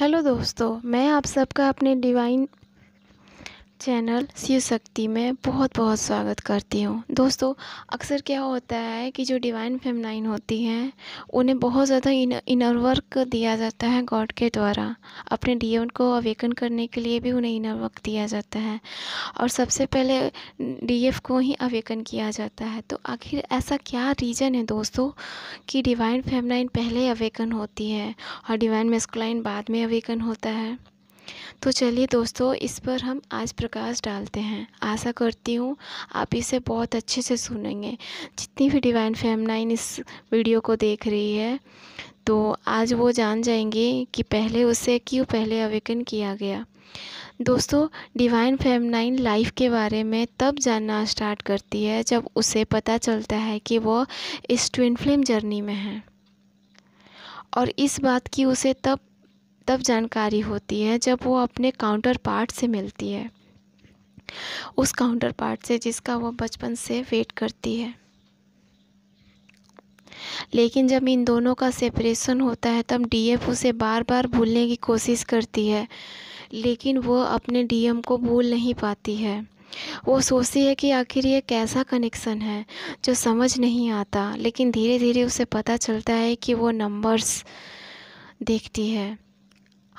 Hello दोस्तों मैं आप सबका अपने डिवाइन चैनल शिव शक्ति में बहुत बहुत स्वागत करती हूँ। दोस्तों अक्सर क्या होता है कि जो डिवाइन फेमनाइन होती हैं उन्हें बहुत ज़्यादा इन, इनर वर्क दिया जाता है गॉड के द्वारा। अपने डीएम को अवेकन करने के लिए भी उन्हें इनर वर्क दिया जाता है। और सबसे पहले डीएफ को ही अवेकन किया जाता है। तो आखिर ऐसा क्या रीज़न है दोस्तों कि डिवाइन फेमनाइन पहले अवेकन होती है और डिवाइन मेस्कुलाइन बाद में अवेकन होता है? तो चलिए दोस्तों, इस पर हम आज प्रकाश डालते हैं। आशा करती हूँ आप इसे बहुत अच्छे से सुनेंगे। जितनी भी डिवाइन फेमनाइन इस वीडियो को देख रही है तो आज वो जान जाएँगे कि पहले उसे क्यों पहले अवेकन किया गया। दोस्तों डिवाइन फेमनाइन लाइफ के बारे में तब जानना स्टार्ट करती है जब उसे पता चलता है कि वो इस ट्विन फ्लेम जर्नी में है। और इस बात की उसे तब तब जानकारी होती है जब वो अपने काउंटर पार्ट से मिलती है। उस काउंटर पार्ट से जिसका वो बचपन से वेट करती है। लेकिन जब इन दोनों का सेपरेशन होता है, तब डीएफ उसे बार बार भूलने की कोशिश करती है, लेकिन वो अपने डीएम को भूल नहीं पाती है। वो सोचती है कि आखिर ये कैसा कनेक्शन है, जो समझ नहीं आता, लेकिन धीरे धीरे उसे पता चलता है कि वो नंबर्स देखती है।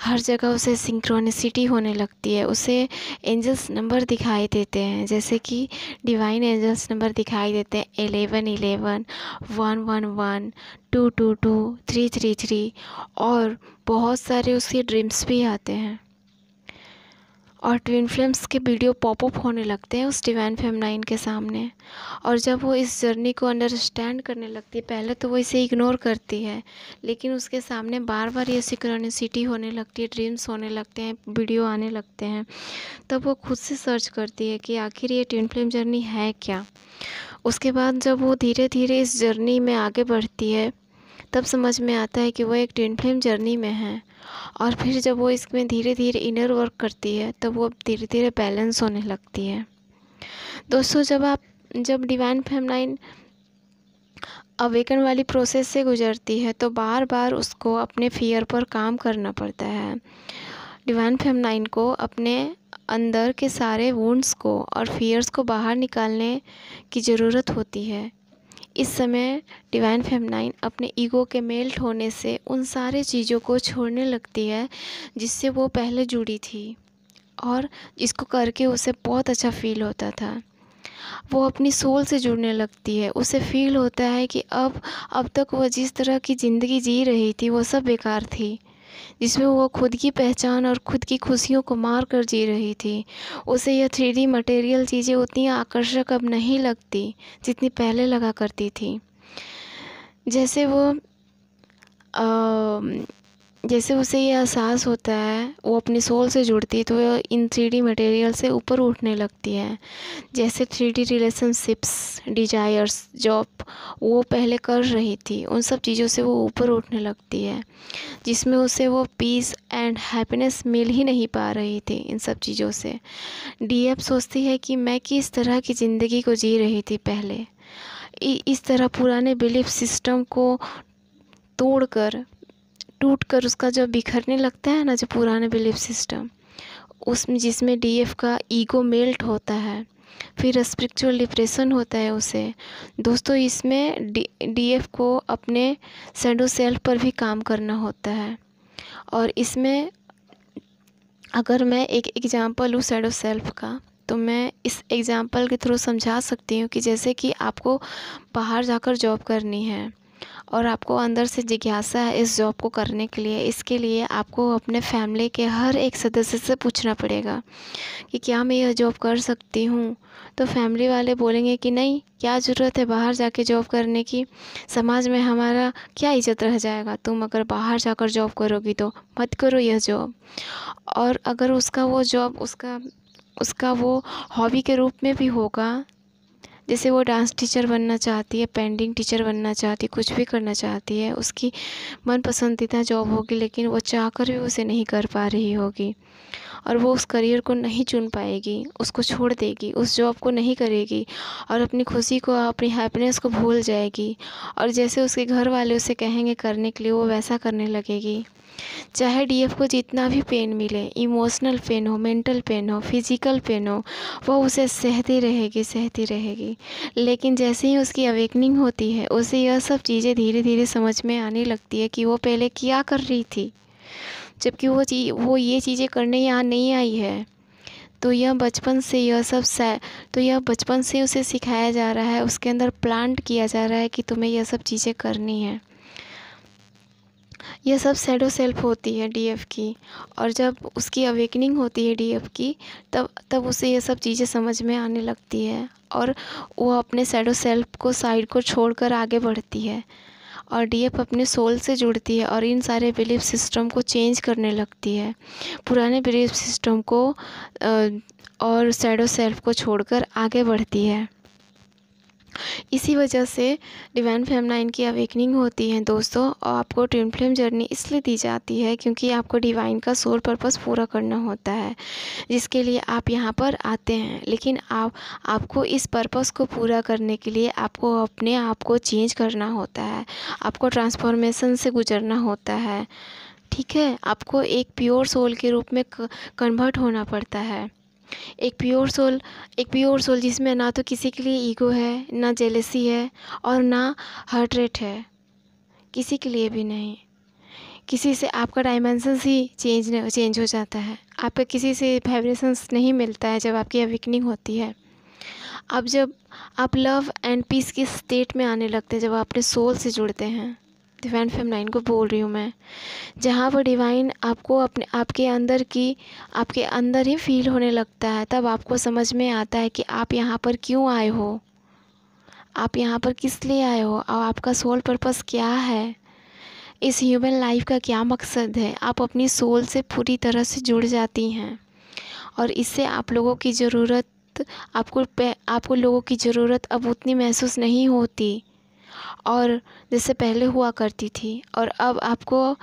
हर जगह उसे सिंक्रोनिसिटी होने लगती है। उसे एंजल्स नंबर दिखाई देते हैं, जैसे कि डिवाइन एंजल्स नंबर दिखाई देते हैं। Eleven eleven one one one two two two three three three और बहुत सारे उसके ड्रीम्स भी आते हैं। और ट्विन फ्लेम्स के वीडियो पॉपअप होने लगते हैं उस डिवाइन फेम नाइन के सामने। और जब वो इस जर्नी को अंडरस्टैंड करने लगती है, पहले तो वो इसे इग्नोर करती है, लेकिन उसके सामने बार बार ये सिक्रोनिसिटी होने लगती है ड्रीम्स होने लगते हैं वीडियो आने लगते हैं। तब वो खुद से सर्च करती है कि आखिर ये ट्विन फ्लेम जर्नी है क्या? उसके बाद जब वो धीरे धीरे इस जर्नी में आगे बढ़ती है तब समझ में आता है कि वह एक ट्विन फ्लेम जर्नी में है। और फिर जब वो इसमें धीरे धीरे इनर वर्क करती है, तब वो धीरे धीरे बैलेंस होने लगती है। दोस्तों, जब आप, जब डिवाइन फेमलाइन अवेकन वाली प्रोसेस से गुजरती है तो बार बार उसको अपने फियर पर काम करना पड़ता है। डिवाइन फेमलाइन को अपने अंदर के सारे वुंड्स को और फियर्स को बाहर निकालने की ज़रूरत होती है। इस समय डिवाइन फेमनाइन अपने ईगो के मेल्ट होने से उन सारे चीज़ों को छोड़ने लगती है, जिससे वो पहले जुड़ी थी और इसको करके उसे बहुत अच्छा फील होता था। वो अपनी सोल से जुड़ने लगती है। उसे फील होता है कि अब अब तक वो जिस तरह की ज़िंदगी जी रही थी, वो सब बेकार थी। जिसमें वो खुद की पहचान और खुद की खुशियों को मार कर जी रही थी। उसे यह थ्री डी मटेरियल चीज़ें उतनी आकर्षक अब नहीं लगती जितनी पहले लगा करती थी। जैसे वो आ, जैसे उसे ये एहसास होता है, वो अपनी सोल से जुड़ती है तो वो इन थ्री डी मटेरियल से ऊपर उठने लगती है। जैसे three D relationships desires job वो पहले कर रही थी, उन सब चीज़ों से वो ऊपर उठने लगती है, जिसमें उसे वो पीस एंड हैप्पीनेस मिल ही नहीं पा रही थी इन सब चीज़ों से। डी एफ़ सोचती है कि मैं किस तरह की ज़िंदगी को जी रही थी पहले। इस तरह पुराने बिलीफ सिस्टम को तोड़कर टूट कर उसका जब बिखरने लगता है ना, जो पुराने बिलीफ सिस्टम, उसमें जिसमें डीएफ का ईगो मेल्ट होता है, फिर स्पिरिचुअल डिप्रेशन होता है उसे, दोस्तों इसमें डी डीएफ को अपने सैडो सेल्फ पर भी काम करना होता है। और इसमें अगर मैं एक एग्ज़ाम्पल लूँ सैडो सेल्फ का तो मैं इस एग्ज़ाम्पल के थ्रू समझा सकती हूँ कि जैसे कि आपको बाहर जाकर जॉब करनी है और आपको अंदर से जिज्ञासा है इस जॉब को करने के लिए, इसके लिए आपको अपने फैमिली के हर एक सदस्य से पूछना पड़ेगा कि क्या मैं यह जॉब कर सकती हूँ? तो फैमिली वाले बोलेंगे कि नहीं, क्या ज़रूरत है बाहर जाके जॉब करने की? समाज में हमारा क्या इज़्ज़त रह जाएगा? तुम अगर बाहर जाकर जॉब करोगी तो मत करो यह जॉब और अगर उसका वो जॉब उसका उसका वो हॉबी के रूप में भी होगा जैसे वो डांस टीचर बनना चाहती है पेंटिंग टीचर बनना चाहती है, कुछ भी करना चाहती है, उसकी मन पसंदीदा जॉब होगी, लेकिन वो चाह कर भी उसे नहीं कर पा रही होगी। और वो उस करियर को नहीं चुन पाएगी, उसको छोड़ देगी, उस जॉब को नहीं करेगी, और अपनी खुशी को, अपनी हैप्पीनेस को भूल जाएगी। और जैसे उसके घर वाले उसे कहेंगे करने के लिए, वो वैसा करने लगेगी। चाहे डीएफ को जितना भी पेन मिले इमोशनल पेन हो मेंटल पेन हो फ़िज़िकल पेन हो, वो उसे सहती रहेगी सहती रहेगी। लेकिन जैसे ही उसकी अवेकनिंग होती है, उसे यह सब चीज़ें धीरे धीरे समझ में आने लगती है कि वो पहले क्या कर रही थी। जबकि वो चीज़ वो ये चीज़ें करने यहाँ नहीं आई है। तो यह बचपन से यह सब तो यह बचपन से उसे सिखाया जा रहा है, उसके अंदर प्लांट किया जा रहा है कि तुम्हें यह सब चीज़ें करनी है। यह सब सैडो सेल्फ होती है डीएफ की। और जब उसकी अवेकनिंग होती है डीएफ की, तब तब उसे यह सब चीज़ें समझ में आने लगती है। और वो अपने सैडो सेल्फ को साइड को छोड़कर आगे बढ़ती है। और डीएफ अपने सोल से जुड़ती है और इन सारे बिलीफ सिस्टम को चेंज करने लगती है। पुराने बिलीफ सिस्टम को और सैडो सेल्फ को छोड़कर आगे बढ़ती है। इसी वजह से डिवाइन फेमनाइन की अवेकनिंग होती है, दोस्तों, और आपको ट्विन फ्लेम जर्नी इसलिए दी जाती है क्योंकि आपको डिवाइन का सोल पर्पस पूरा करना होता है, जिसके लिए आप यहाँ पर आते हैं। लेकिन आप, आपको इस पर्पस को पूरा करने के लिए आपको अपने आप को चेंज करना होता है, आपको ट्रांसफॉर्मेशन से गुजरना होता है, ठीक है? आपको एक प्योर सोल के रूप में कन्वर्ट होना पड़ता है। एक प्योर सोल एक प्योर सोल जिसमें ना तो किसी के लिए ईगो है, ना जेलसी है और ना हार्ट रेट है। किसी के लिए भी नहीं। किसी से आपका डायमेंशंस ही चेंज चेंज हो जाता है। आपका किसी से वाइब्रेशंस नहीं मिलता है जब आपकी अवेकनिंग होती है। अब जब आप लव एंड पीस की स्टेट में आने लगते हैं, जब आप अपने सोल से जुड़ते हैं डिवाइन फेमनाइन को बोल रही हूँ मैं। जहाँ पर डिवाइन आपको अपने, आपके अंदर की, आपके अंदर ही फील होने लगता है, तब आपको समझ में आता है कि आप यहाँ पर क्यों आए हो? आप यहाँ पर किस लिए आए हो? और आपका सोल पर्पस क्या है? इस ह्यूमन लाइफ का क्या मकसद है? आप अपनी सोल से पूरी तरह से जुड़ जाती हैं। और इससे आप लोगों की ज़रूरत, आपको आपको लोगों की ज़रूरत अब उतनी महसूस नहीं होती। और जैसे पहले हुआ करती थी और अब आपको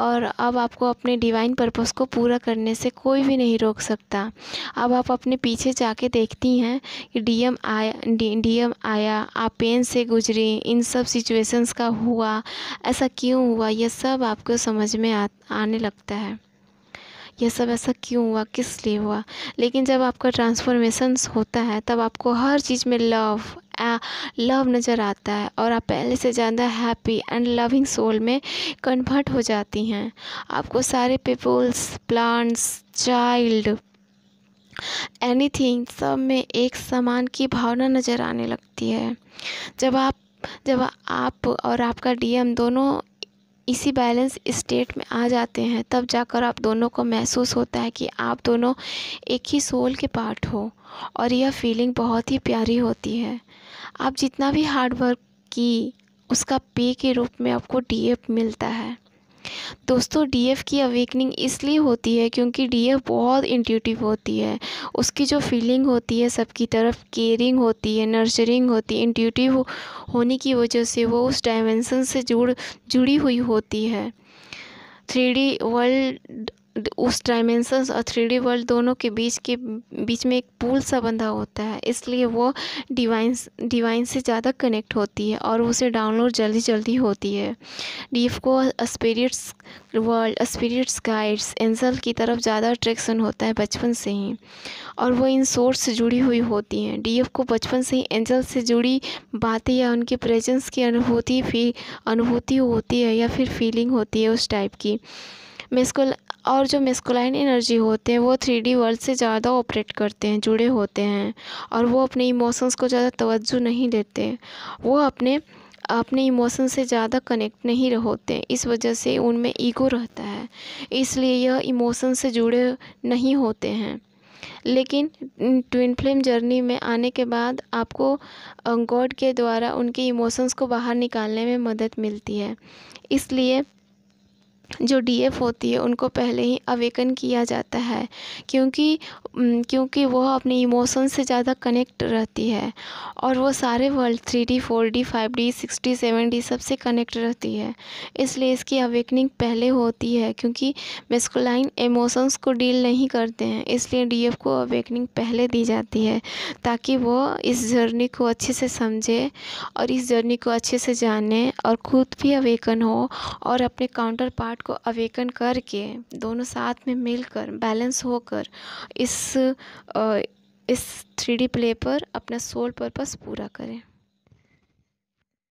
और अब आपको अपने डिवाइन पर्पस को पूरा करने से कोई भी नहीं रोक सकता। अब आप अपने पीछे जाके देखती हैं कि डीएम आया डीएम आया आप पेन से गुजरी इन सब सिचुएशंस का हुआ ऐसा क्यों हुआ? यह सब आपको समझ में आ, आने लगता है। यह सब ऐसा क्यों हुआ? किस लिए हुआ? लेकिन जब आपका ट्रांसफॉर्मेशन होता है तब आपको हर चीज़ में लव लव नज़र आता है और आप पहले से ज़्यादा हैप्पी एंड लविंग सोल में कन्वर्ट हो जाती हैं। आपको सारे पीपल्स प्लांट्स चाइल्ड एनीथिंग सब में एक समान की भावना नज़र आने लगती है। जब आप जब आप और आपका डीएम दोनों इसी बैलेंस स्टेट में आ जाते हैं, तब जाकर आप दोनों को महसूस होता है कि आप दोनों एक ही सोल के पार्ट हो और यह फीलिंग बहुत ही प्यारी होती है। आप जितना भी हार्डवर्क की, उसका पे के रूप में आपको डीएफ मिलता है। दोस्तों डीएफ की अवेकनिंग इसलिए होती है क्योंकि डीएफ बहुत इंट्यूटिव होती है। उसकी जो फीलिंग होती है, सबकी तरफ़ केयरिंग होती है नर्चरिंग होती है इंट्यूटिव होने की वजह से वो उस डायमेंसन से जुड़, जुड़ी हुई होती है। थ्री वर्ल्ड उस डायमेंशंस और थ्री डी वर्ल्ड दोनों के बीच के, बीच में एक पुल सा बंधा होता है। इसलिए वो डिवाइन डिवाइन से ज़्यादा कनेक्ट होती है और उसे डाउनलोड जल्दी जल्दी होती है। डीफ को spirits world spirits guides angel की तरफ़ ज़्यादा अट्रैक्शन होता है बचपन से ही। और वो इन सोर्स से जुड़ी हुई होती हैं। डीएफ को बचपन से ही एंजल से जुड़ी बातें या उनके प्रेजेंस की अनुभूति फ़ी अनुभूति होती है या फिर फीलिंग होती है उस टाइप की। मेस्कुल, और जो मेस्कुलाइन एनर्जी होते हैं, वो थ्री डी वर्ल्ड से ज़्यादा ऑपरेट करते हैं, जुड़े होते हैं, और वो अपने इमोशंस को ज़्यादा तवज्जो नहीं देते। वो अपने अपने इमोशन से ज़्यादा कनेक्ट नहीं होते, इस वजह से उनमें ईगो रहता है। इसलिए यह इमोशन से जुड़े नहीं होते हैं। लेकिन ट्विन फ्लेम जर्नी में आने के बाद आपको गॉड के द्वारा उनके इमोशंस को बाहर निकालने में मदद मिलती है। इसलिए जो डीएफ होती है, उनको पहले ही अवेकन किया जाता है। क्योंकि क्योंकि वह अपने इमोशन से ज़्यादा कनेक्ट रहती है और वो सारे world three D four D five D six D seven D सबसे कनेक्ट रहती है। इसलिए इसकी अवेकनिंग पहले होती है, क्योंकि मेस्कुलाइन इमोशंस को डील नहीं करते हैं। इसलिए डीएफ को अवेकनिंग पहले दी जाती है, ताकि वो इस जर्नी को अच्छे से समझे और इस जर्नी को अच्छे से जाने और खुद भी अवेकन हो और अपने काउंटर पार्ट पार्ट को अवेकन करके, दोनों साथ में मिलकर बैलेंस होकर, इस इस थ्री डी प्ले पर, अपना सोल पर्पस पूरा करें।